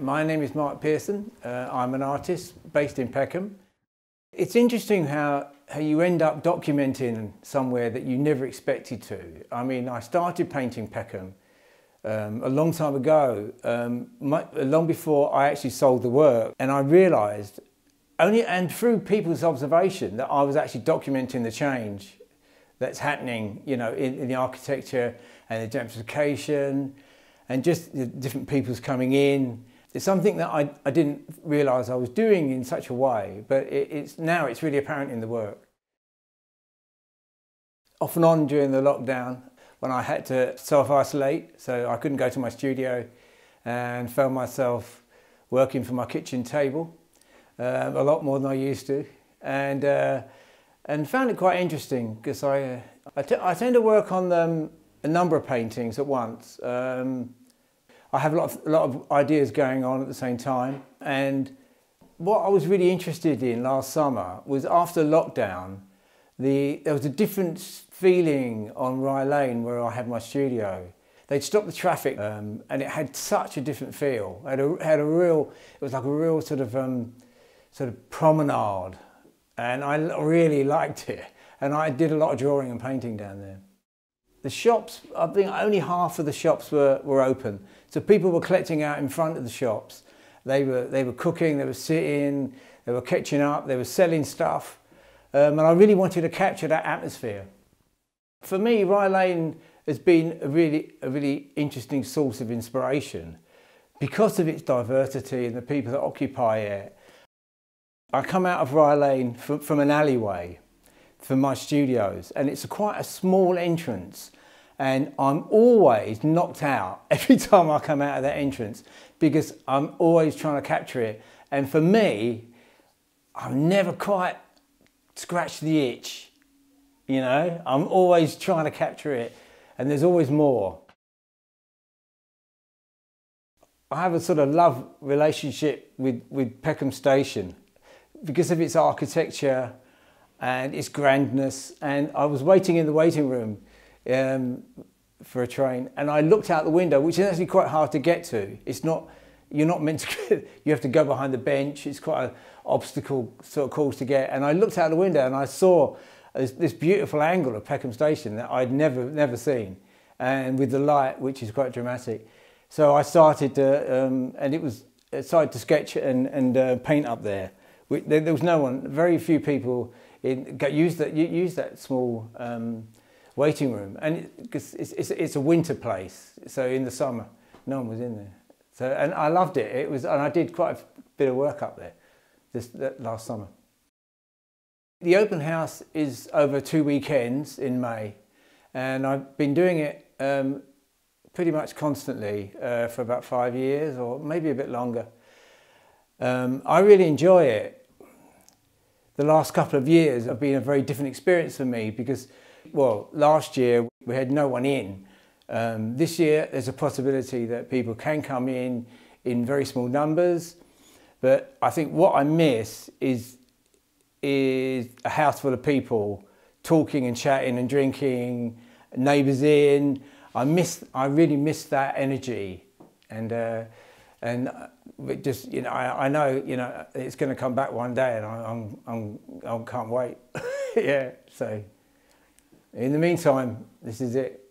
My name is Mark Pearson. Uh, I'm an artist based in Peckham. It's interesting how, how you end up documenting somewhere that you never expected to. I mean, I started painting Peckham um, a long time ago, um, my, long before I actually sold the work, and I realised only and through people's observation that I was actually documenting the change that's happening, you know, in, in the architecture and the gentrification, and just the different people's coming in. It's something that I, I didn't realise I was doing in such a way, but it, it's now it's really apparent in the work. Off and on during the lockdown, when I had to self-isolate, so I couldn't go to my studio, and found myself working from my kitchen table um, a lot more than I used to, and uh, and found it quite interesting because I uh, I, tend to work on them, a number of paintings at once. Um, I have a lot, of, a lot of ideas going on at the same time. And what I was really interested in last summer was after lockdown, the, there was a different feeling on Rye Lane where I had my studio. They'd stopped the traffic um, and it had such a different feel. It had a, had a real, it was like a real sort of, um, sort of promenade. And I really liked it. And I did a lot of drawing and painting down there. The shops, I think only half of the shops were, were open. So people were collecting out in front of the shops. They were, they were cooking, they were sitting, they were catching up, they were selling stuff. Um, and I really wanted to capture that atmosphere. For me, Rye Lane has been a really, a really interesting source of inspiration because of its diversity and the people that occupy it. I come out of Rye Lane from, from an alleyway for my studios and it's a, quite a small entrance and I'm always knocked out every time I come out of that entrance because I'm always trying to capture it. And for me, I've never quite scratched the itch, you know? I'm always trying to capture it and there's always more. I have a sort of love relationship with, with Peckham Station because of its architecture and its grandness. And I was waiting in the waiting room um, for a train, and I looked out the window, which is actually quite hard to get to. It's not, you're not meant to, you have to go behind the bench. It's quite an obstacle sort of course to get. And I looked out the window and I saw this, this beautiful angle of Peckham Station that I'd never, never seen. And with the light, which is quite dramatic. So I started to, um, and it was, I started to sketch and, and uh, paint up there. There, there was no one, very few people in, use that, use that small um, waiting room. And it's, it's, it's a winter place, so in the summer, no one was in there. So, and I loved it. It was, and I did quite a bit of work up there this last summer. The open house is over two weekends in May, and I've been doing it um, pretty much constantly uh, for about five years, or maybe a bit longer. Um, I really enjoy it. The last couple of years have been a very different experience for me because well, last year we had no one in. Um, this year there's a possibility that people can come in in very small numbers, but I think what I miss is, is a house full of people talking and chatting and drinking, neighbours in. I miss, I really miss that energy, and uh, and uh, we just you know, I, I know you know it's going to come back one day, and I, I'm, I'm I can't wait. yeah, so. In the meantime, this is it.